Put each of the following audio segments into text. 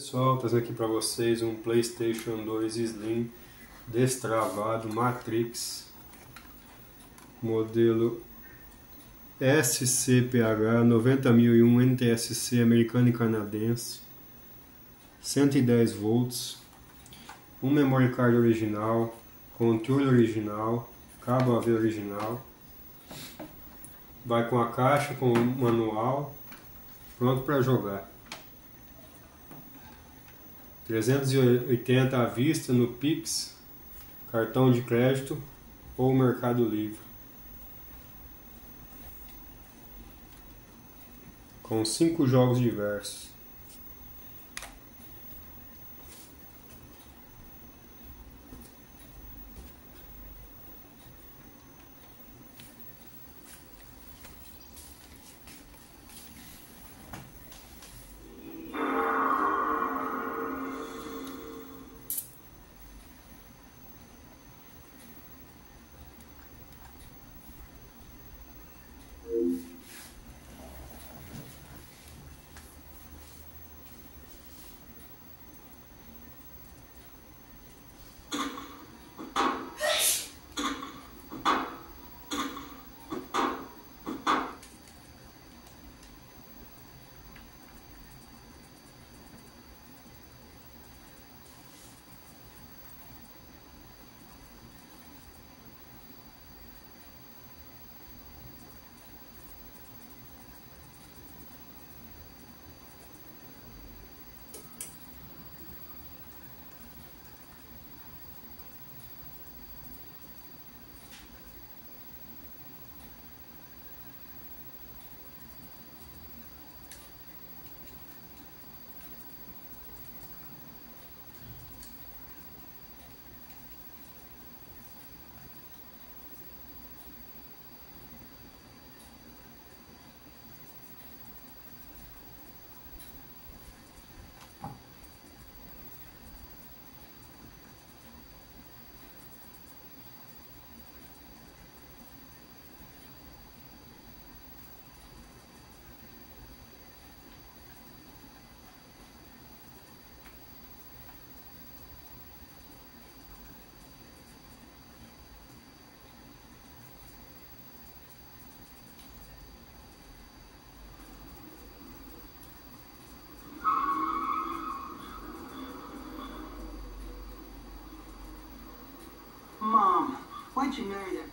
Pessoal, trazendo aqui para vocês um PlayStation 2 Slim destravado Matrix modelo SCPH 90001 NTSC americano e canadense 110 volts um memory card original controle original cabo AV original vai com a caixa com o manual pronto para jogar 380 à vista no Pix, cartão de crédito ou Mercado Livre. Com cinco jogos diversos. Why'd you marry that?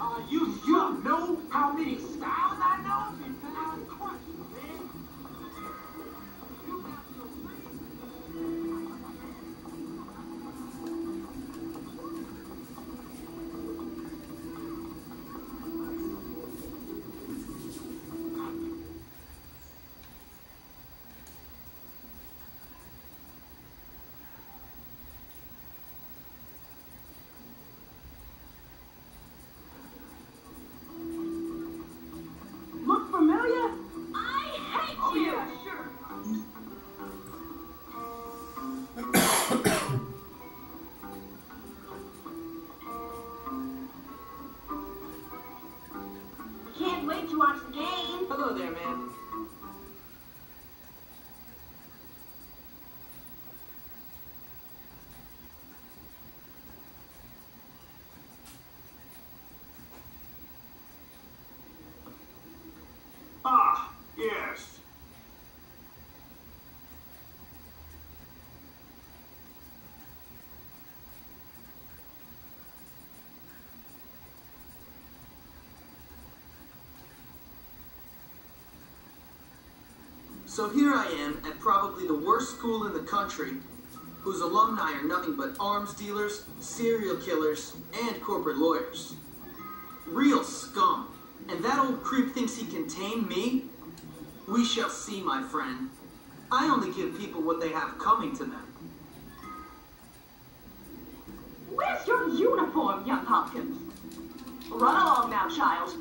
Uh, you, you know how many So here I am at probably the worst school in the country, whose alumni are nothing but arms dealers, serial killers, and corporate lawyers. Real scum. And that old creep thinks he can tame me? We shall see, my friend. I only give people what they have coming to them. Where's your uniform, young Hopkins? Run along now, child.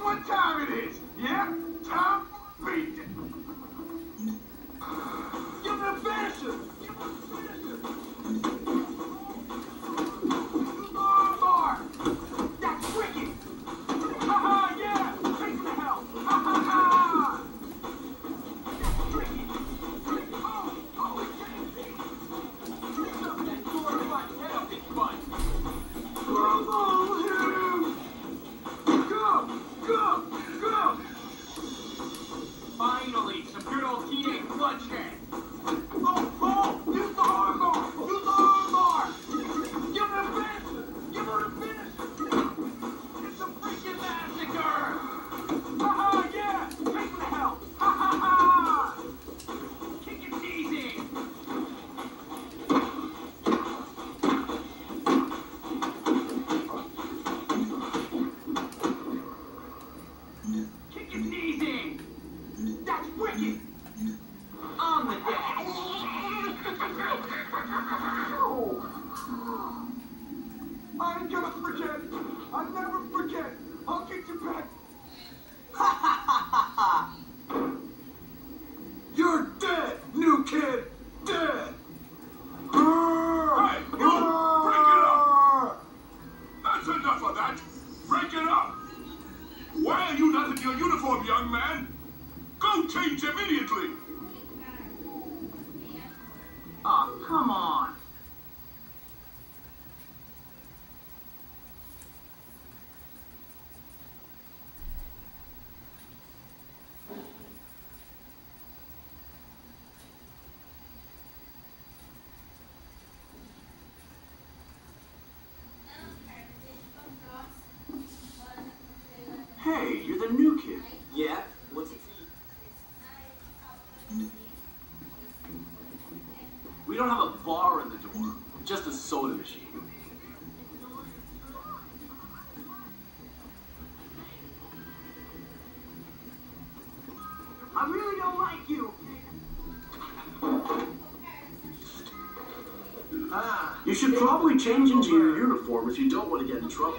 What time it is. Yeah? change immediately. should probably change into your uniform if you don't want to get in trouble.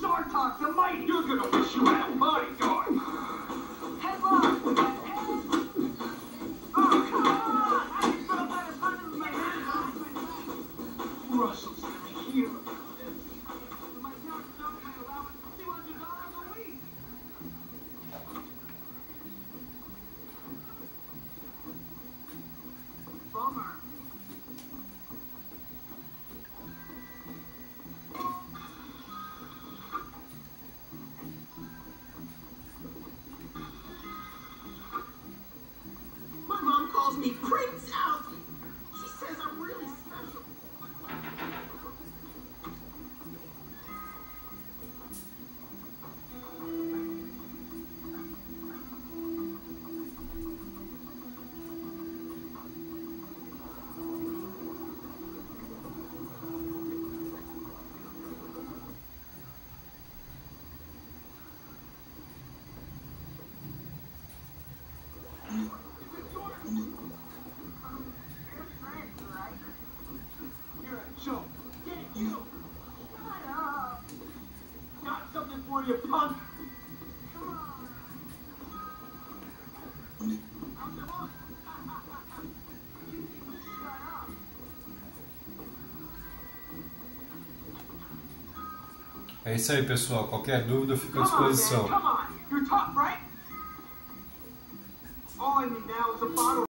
Sartok the Mighty. You're gonna wish you had money. É isso aí, pessoal. Qualquer dúvida, eu fico à disposição.